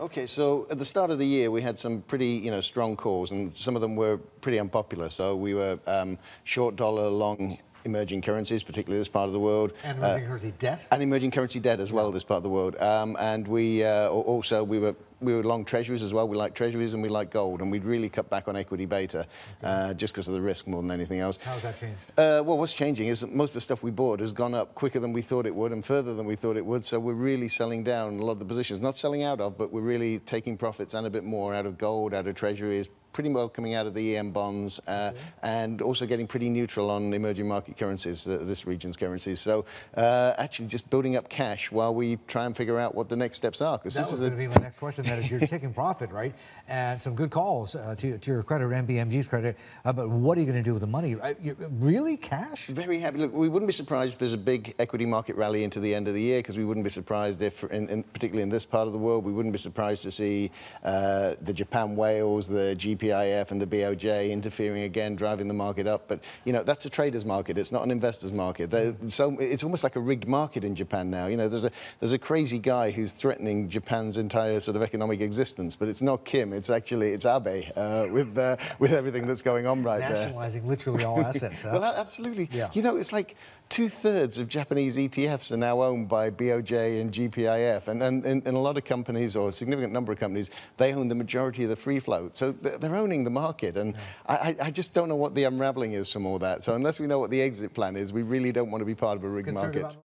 Okay, so at the start of the year, we had some pretty, you know, strong calls, and some of them were pretty unpopular. So we were um, short dollar, long emerging currencies, particularly this part of the world. And emerging uh, currency debt? And emerging currency debt as well, this part of the world. Um, and we uh, also, we were we were long treasuries as well. We like treasuries and we like gold, and we'd really cut back on equity beta okay. uh, just because of the risk more than anything else. How's that changed? Uh, well, what's changing is that most of the stuff we bought has gone up quicker than we thought it would and further than we thought it would. So we're really selling down a lot of the positions, not selling out of, but we're really taking profits and a bit more out of gold, out of treasuries, pretty well coming out of the EM bonds uh, okay. and also getting pretty neutral on emerging market currencies, uh, this region's currencies. So uh, actually just building up cash while we try and figure out what the next steps are. Because this is going to be my next question. That is, you're taking profit, right? And some good calls uh, to, to your credit, MBMG's credit. Uh, but what are you going to do with the money? Uh, really, cash? Very happy. Look, we wouldn't be surprised if there's a big equity market rally into the end of the year because we wouldn't be surprised if, in, in, particularly in this part of the world, we wouldn't be surprised to see the Japan whales, the GP GPIF and the BOJ interfering again, driving the market up. But, you know, that's a trader's market. It's not an investor's market. They're, so it's almost like a rigged market in Japan now. You know, there's a, there's a crazy guy who's threatening Japan's entire sort of economic existence. But it's not Kim. It's actually, it's Abe uh, with, uh, with everything that's going on right Nationalizing there. Nationalizing literally all assets. Huh? well, absolutely. Yeah. You know, it's like two thirds of Japanese ETFs are now owned by BOJ and GPIF. And, and, and, a lot of companies, or a significant number of companies, they own the majority of the free float. So they're owning the market. And yeah. I, I, just don't know what the unraveling is from all that. So unless we know what the exit plan is, we really don't want to be part of a rigged market.